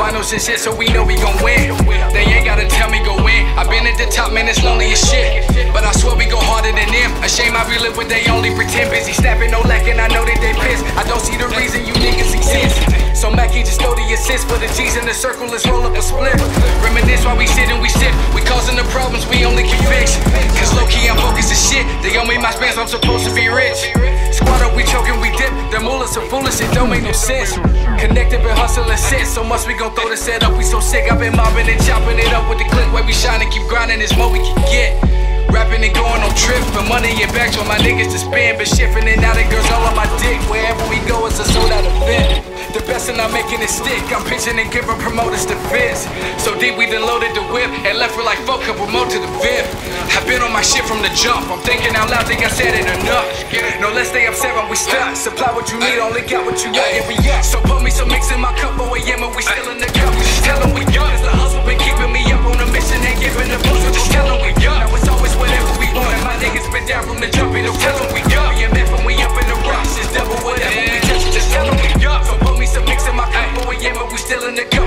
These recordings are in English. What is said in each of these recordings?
finals and shit, so we know we gon' win. They ain't gotta tell me go win. i been at the top, man, it's lonely as shit. But I swear we go harder than them. A shame I relive what they only pretend. Busy snapping, no lacking, I know that they pissed. I don't see the reason you niggas exist. So Mackie just throw the assist for the G's in the circle, let's roll up a split. Reminisce while we sit and we sip. We causing the problems we only can fix. Cause low key I'm focused as shit. They owe me my spans, I'm supposed to be rich. Up, we choking, we dip. The mullahs so foolish, it don't make no sense. Connected, been hustling since. So much we gon' throw the set up. We so sick, I've been mobbing and chopping it up with the clip where we shine and keep grinding. It's more we can get. Rapping and going on trips, but money and back on my niggas to spend. But shifting it now, the girls all on my dick. Wherever we go, it's a sold out event. The best and I'm making it stick. I'm pitching and giving promoters the fizz. We then loaded the whip and left with like four couple more to the VIP. I've been on my shit from the jump. I'm thinking out loud, think I said it enough. No, let's stay upset when we stuck. Supply what you need, only got what you got. Yeah, we up. So put me some mix in my cup, oh yeah, man, we still in the cup. Just tell them we young. The hustle been keeping me up on a mission, ain't giving the boost. So just tell them we young. Now it's always whatever we want. And my niggas been down from the jump, it'll tell them we young. Yeah, man, when we up in the rocks, it's double whatever we touch. Just tell them we young. So put me some mix in my cup, oh yeah, but we still in the cup.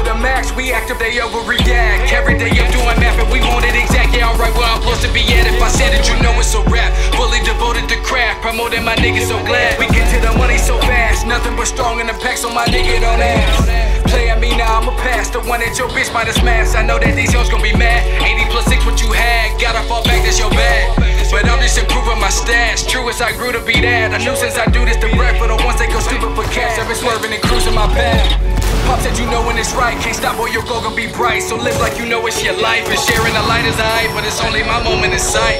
Over the max, we active, they overreact. Every day I'm doing math, and we want it exact. Yeah, I'm right where I'm supposed to be at. If I said it, you know it's a rap. Fully devoted to craft, promoting my niggas so glad. We get to the money so fast, nothing but strong in the packs so my nigga don't ask. Play at me now, I'ma pass. The one that your bitch might have smashed. I know that these hoes gon' be mad. 80 plus 6, what you had. Gotta fall back, that's your bad. But I'm just improving my stats. True as I grew to be that. I knew since I do this the breath for the ones that go stupid for cash. I've been swerving and cruising my path. Pop said you know when it's right. Can't stop or your goal gonna be bright. So live like you know it's your life. And sharing the light is alright, but it's only my moment in sight.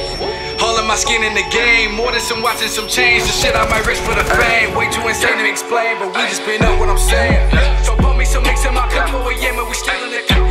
Hauling my skin in the game, more than some watching some change. The shit I might risk for the fame. Way too insane to explain, but we just been up what I'm saying. So pump me some mix in my cup, oh yeah, man, we still in the cup.